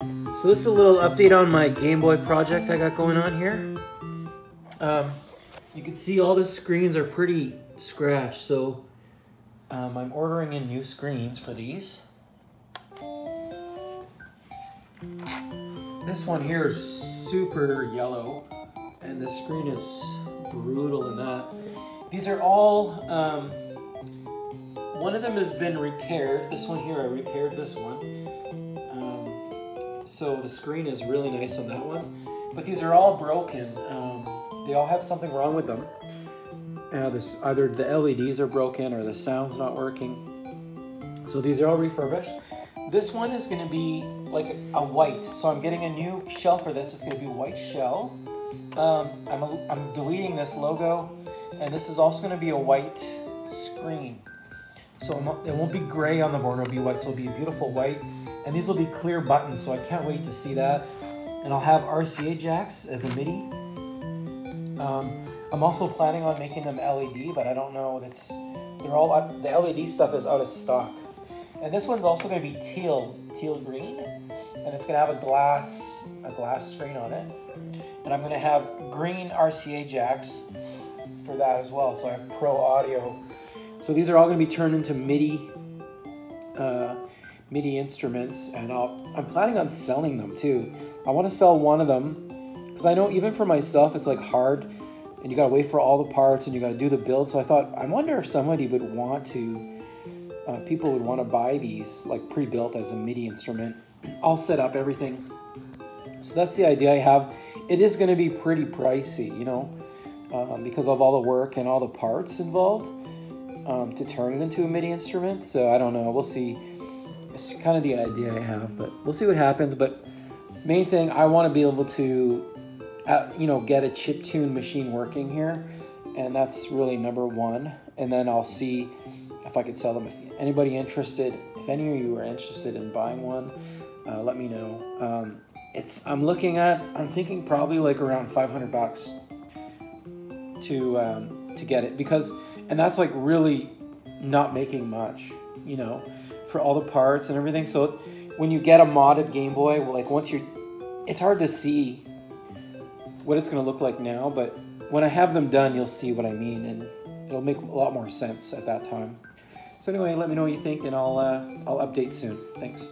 So this is a little update on my Game Boy project I got going on here. Um, you can see all the screens are pretty scratched, so um, I'm ordering in new screens for these. This one here is super yellow, and the screen is brutal in that. These are all, um, one of them has been repaired. This one here, I repaired this one. So the screen is really nice on that one. But these are all broken. Um, they all have something wrong with them. Uh, this either the LEDs are broken or the sound's not working. So these are all refurbished. This one is going to be like a white. So I'm getting a new shell for this. It's going to be white shell. Um, I'm, a, I'm deleting this logo. And this is also going to be a white screen. So it won't be gray on the board. It'll be white. So it'll be a beautiful white. And these will be clear buttons, so I can't wait to see that. And I'll have RCA jacks as a MIDI. Um, I'm also planning on making them LED, but I don't know. That's they're all the LED stuff is out of stock. And this one's also going to be teal, teal green, and it's going to have a glass, a glass screen on it. And I'm going to have green RCA jacks for that as well. So I have Pro Audio. So these are all going to be turned into MIDI. Uh, MIDI instruments, and I'll, I'm planning on selling them too. I want to sell one of them because I know even for myself it's like hard, and you gotta wait for all the parts and you gotta do the build. So I thought, I wonder if somebody would want to, uh, people would want to buy these like pre-built as a MIDI instrument. I'll set up everything. So that's the idea I have. It is going to be pretty pricey, you know, um, because of all the work and all the parts involved um, to turn it into a MIDI instrument. So I don't know. We'll see. It's kind of the idea I have, but we'll see what happens. But main thing, I want to be able to, uh, you know, get a chip tune machine working here, and that's really number one. And then I'll see if I could sell them. If anybody interested, if any of you are interested in buying one, uh, let me know. Um, it's I'm looking at, I'm thinking probably like around 500 bucks to um, to get it because, and that's like really not making much, you know for all the parts and everything. So when you get a modded Game Boy, like once you're, it's hard to see what it's going to look like now, but when I have them done, you'll see what I mean, and it'll make a lot more sense at that time. So anyway, let me know what you think, and I'll uh, I'll update soon. Thanks.